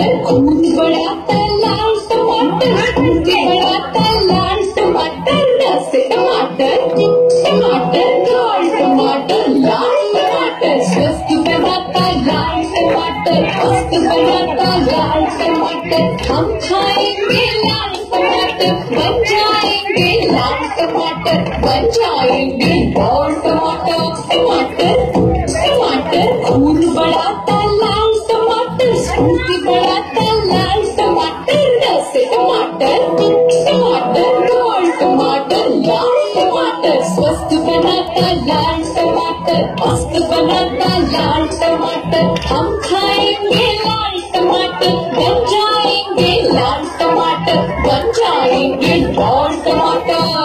टमाटर खूब बड़ा लाल टमाटर था टमाटर दस टमाटर लाल टमाटर लाल टमाटर स्वस्थ बना था लाल टमाटर मस्त बना लाल टमाटर हम खाएँगे लाल टमाटर बन जाएँगे लाल टमाटर बन जाएँगे टमाटर टमाटर टमाटर खून बड़ा था दस टमाटर टमाटर लाल टमाटर लाल टमाटर स्वस्थ बना था लाल टमाटर मस्त बना था लाल टमाटर हम खाएंगे लाल टमाटर बन जाएंगे लाल टमाटर बन जाएंगे लाल टमाटर